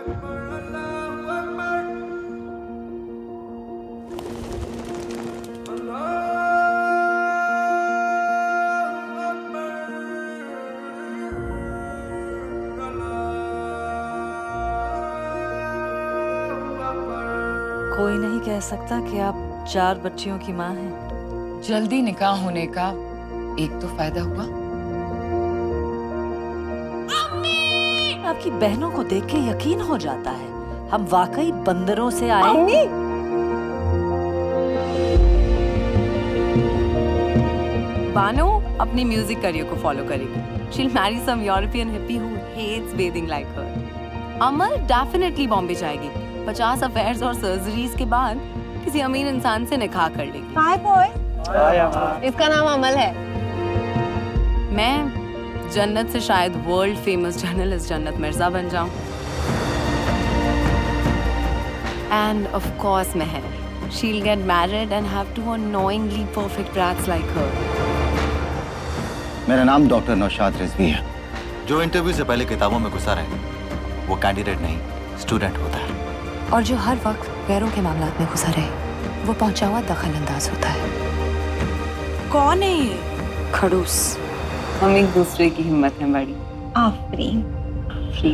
कोई नहीं कह सकता कि आप चार बच्चियों की माँ हैं। जल्दी निकाह होने का एक तो फ़ायदा हुआ। आपकी बहनों को देख के यकीन हो जाता है। हम वाकई बंदरों से आए। बानो अपनी म्यूज़िक करियर को फॉलो करेगी। She'll marry some European hippie who hates bathing like her Amar definitely Bombay जाएगी। 50 अफेयर्स और सर्जरीज के बाद किसी अमीर इंसान से निकाह कर लेगी। हाय बॉय इसका नाम अमल है। मैं जन्नत से शायद वर्ल्ड फ़ेमस जर्नलिस्ट जन्नत मिर्ज़ा बन जाऊँ। And of course Mehar she'll get married and have two annoyingly perfect brats like her. मेरा नाम डॉक्टर नौशाद रिजवी है। जो इंटरव्यू से पहले किताबों में घुसा रहे वो कैंडिडेट नहीं स्टूडेंट होता है। और जो हर वक्त गैरों के मामलों में घुसा रहे वो पहुँचा हुआ दखल अंदाज होता है। कौन है ये? खड़ूस। हम एक दूसरे की हिम्मत है बड़ी। आफरीन फ्री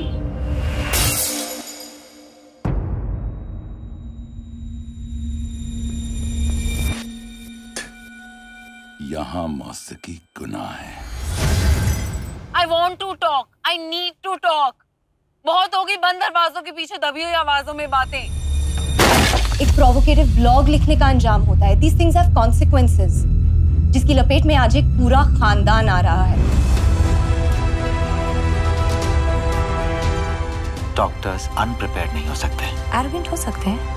यहाँ मौसीकी गुनाह है। I want to talk I need to talk बहुत होगी बंद दरवाजों के पीछे दबी हुई आवाजों में बातें। एक प्रोवोकेटिव ब्लॉग लिखने का अंजाम होता है। दीज थिंग्स हैव कॉन्सिक्वेंसेस जिसकी लपेट में आज एक पूरा खानदान आ रहा है। डॉक्टर्स अनप्रिपेयर्ड नहीं हो सकते। एरोगेंट हो सकते हैं।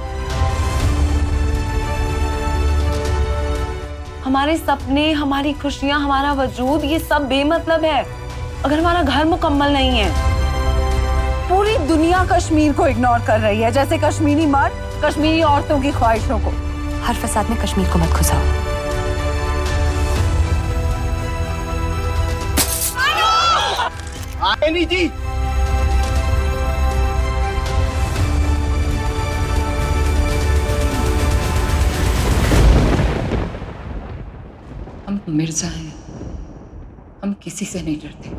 हमारे सपने हमारी खुशियाँ हमारा वजूद ये सब बेमतलब है। अगर हमारा घर मुकम्मल नहीं है पूरी दुनिया कश्मीर को इग्नोर कर रही है जैसे कश्मीरी मर्द कश्मीरी औरतों की ख्वाहिशों को। हर फसाद में कश्मीर को मत घुसाओ। नहीं जी हम मिर्ज़ा हैं। हम किसी से नहीं डरते।